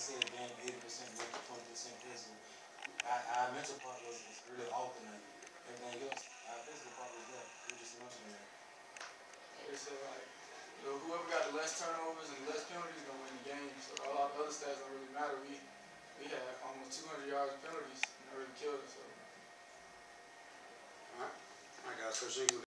said the game eighty percent mental, twenty percent physical. Our, our mental part was, was really alternating. Everything else, our physical part was there, we just mentioned that. Okay, so like, you know, whoever got the less turnovers and less penalties gonna win the game. So a lot of other stats don't really matter. We we had almost 200 yards of penalties and that really killed us. So. Alright, alright guys, So